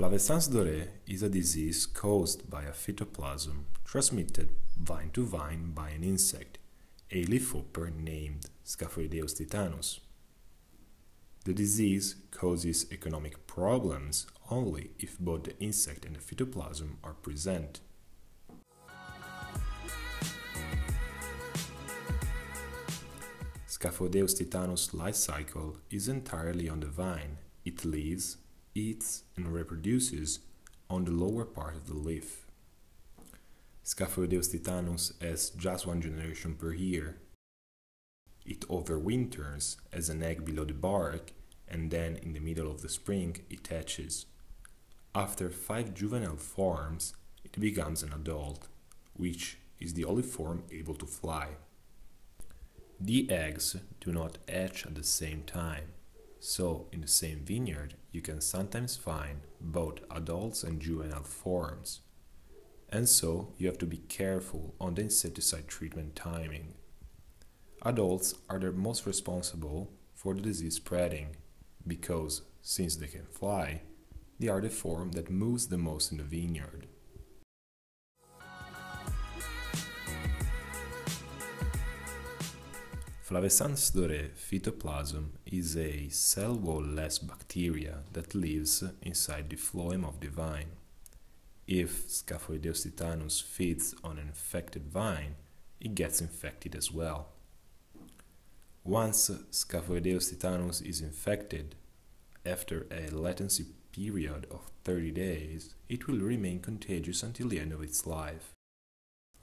Flavescence dorée is a disease caused by a phytoplasm transmitted vine to vine by an insect, a leafhopper named Scaphoideus titanus. The disease causes economic problems only if both the insect and the phytoplasm are present. Scaphoideus titanus life cycle is entirely on the vine. It lives, eats, and reproduces on the lower part of the leaf. Scaphoideus titanus has just one generation per year. It overwinters as an egg below the bark and then in the middle of the spring it hatches. After five juvenile forms, it becomes an adult, which is the only form able to fly. The eggs do not hatch at the same time, so in the same vineyard you can sometimes find both adults and juvenile forms. And so you have to be careful on the insecticide treatment timing. Adults are the most responsible for the disease spreading because, since they can fly, they are the form that moves the most in the vineyard. Flavescence dorée phytoplasm is a cell wall-less bacteria that lives inside the phloem of the vine. If Scaphoideus titanus feeds on an infected vine, it gets infected as well. Once Scaphoideus titanus is infected, after a latency period of 30 days, it will remain contagious until the end of its life.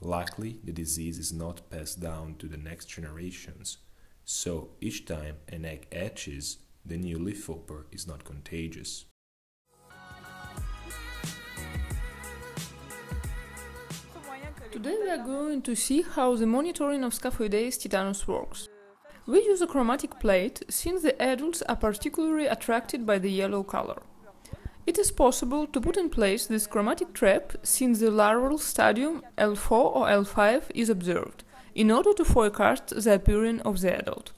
Luckily, the disease is not passed down to the next generations, so each time an egg hatches, the new leafhopper is not contagious. Today we are going to see how the monitoring of Scaphoideus titanus works. We use a chromatic plate since the adults are particularly attracted by the yellow color. It is possible to put in place this chromatic trap since the larval stadium L4 or L5 is observed, in order to forecast the appearance of the adult.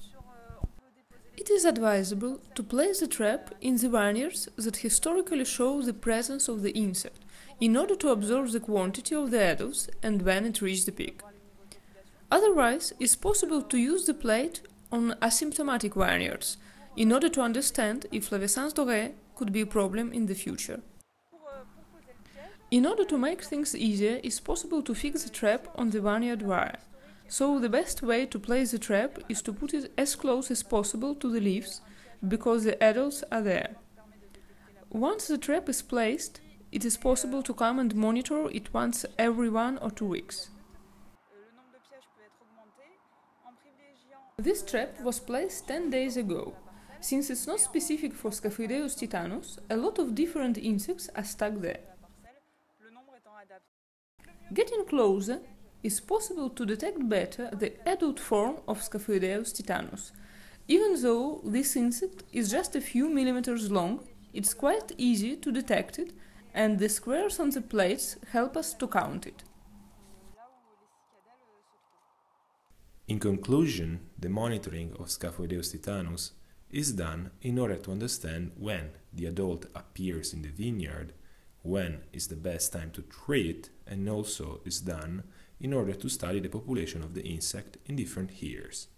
It is advisable to place the trap in the vineyards that historically show the presence of the insect, in order to observe the quantity of the adults and when it reaches the peak. Otherwise, it is possible to use the plate on asymptomatic vineyards, in order to understand if Flavescence dorée could be a problem in the future. In order to make things easier, it's possible to fix the trap on the vineyard wire. So the best way to place the trap is to put it as close as possible to the leaves, because the adults are there. Once the trap is placed, it is possible to come and monitor it once every one or two weeks. This trap was placed 10 days ago. Since it's not specific for Scaphoideus titanus, a lot of different insects are stuck there. Getting closer, it's possible to detect better the adult form of Scaphoideus titanus. Even though this insect is just a few millimeters long, it's quite easy to detect it, and the squares on the plates help us to count it. In conclusion, the monitoring of Scaphoideus titanus is done in order to understand when the adult appears in the vineyard, when is the best time to treat, and also is done in order to study the population of the insect in different years.